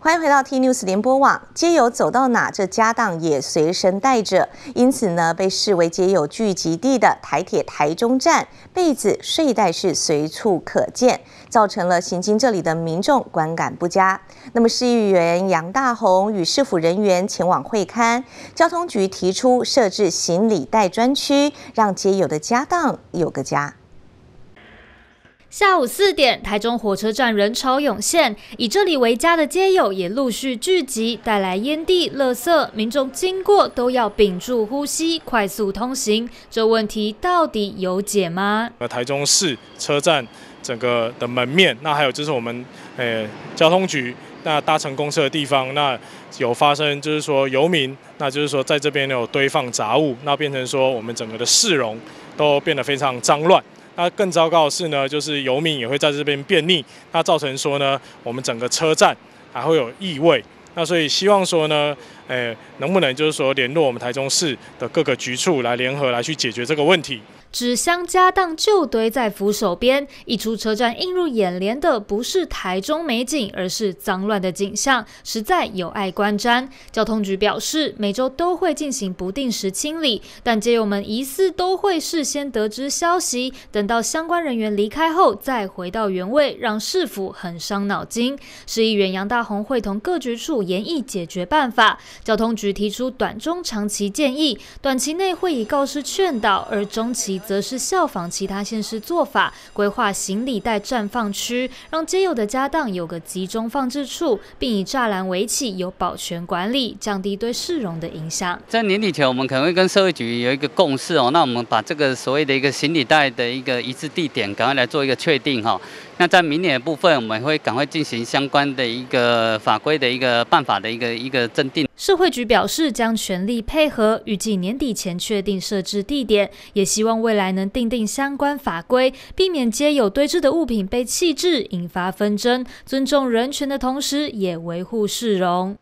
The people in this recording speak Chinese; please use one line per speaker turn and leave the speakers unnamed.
欢迎回到 T News 联播网。街友走到哪，这家当也随身带着，因此呢，被视为街友聚集地的台铁台中站，被子、睡袋是随处可见，造成了行经这里的民众观感不佳。那么，市议员杨大宏与市府人员前往会勘，交通局提出设置行李袋专区，让街友的家当有个家。
下午四点，台中火车站人潮涌现，以这里为家的街友也陆续聚集，带来烟蒂、垃圾，民众经过都要屏住呼吸，快速通行。这问题到底有解吗？
台中市车站整个的门面，那还有就是我们呃交通局那搭乘公车的地方，那有发生就是说游民，那就是说在这边有堆放杂物，那变成说我们整个的市容都变得非常脏乱。那更糟糕的是呢，就是游民也会在这边便溺，那造成说呢，我们整个车站还会有异味。那所以希望说呢，诶，能不能就是说联络我们台中市的各个局处来联合来去解决这个问题。
纸箱家当就堆在扶手边，一出车站映入眼帘的不是台中美景，而是脏乱的景象，实在有碍观瞻。交通局表示，每周都会进行不定时清理，但街友们疑似都会事先得知消息，等到相关人员离开后再回到原位，让市府很伤脑筋。市议员杨大宏会同各局处研议解决办法。交通局提出短中长期建议，短期内会以告示劝导，而中期。则是效仿其他县市做法，规划行李袋绽放区，让皆有的家当有个集中放置处，并以栅栏围起，有保全管理，降低对市容的影响。
在年底前，我们可能会跟社会局有一个共识哦，那我们把这个所谓的一个行李袋的一个一致地点，赶快来做一个确定哈。那在明年的部分，我们会赶快进行相关的一个法规的一个办法的一个一个增定。
社会局表示将全力配合，预计年底前确定设置地点，也希望未来能订定相关法规，避免皆有堆置的物品被弃置，引发纷争。尊重人权的同时，也维护市容。